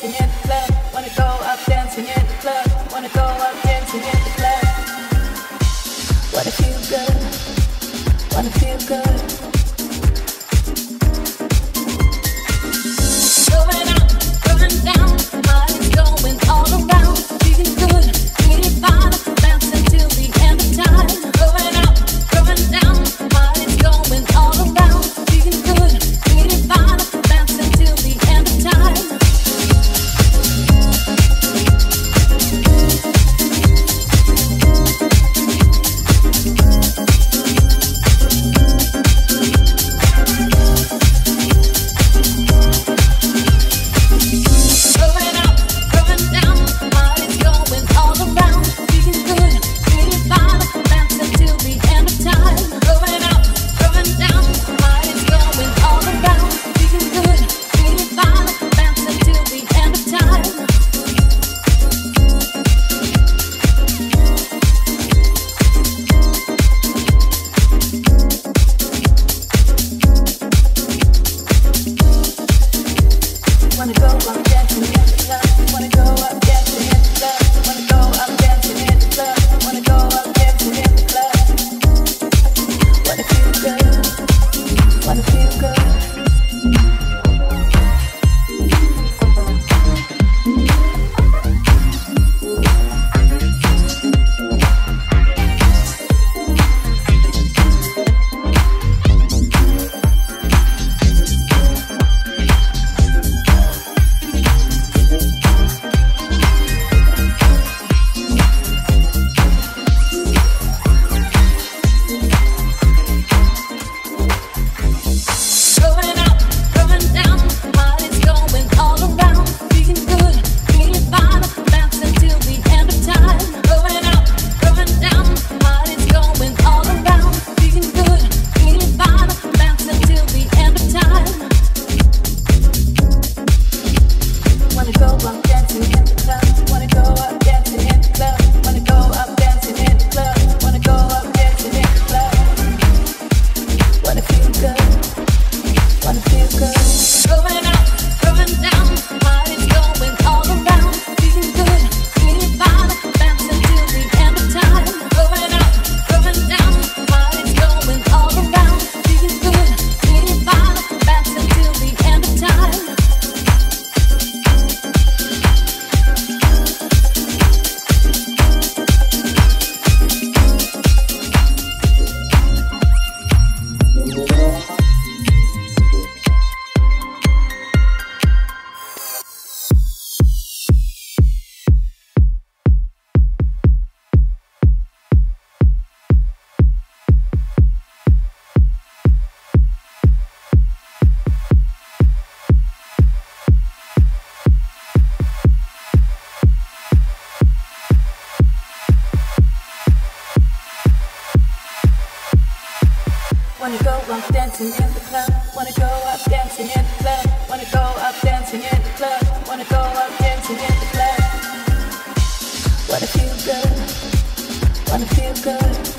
dancing in the club. Wanna go up dancing in the club. Wanna go up dancing in the club. Wanna go up dancing in the club. Wanna go up dancing in the club. Wanna feel good. Wanna feel good.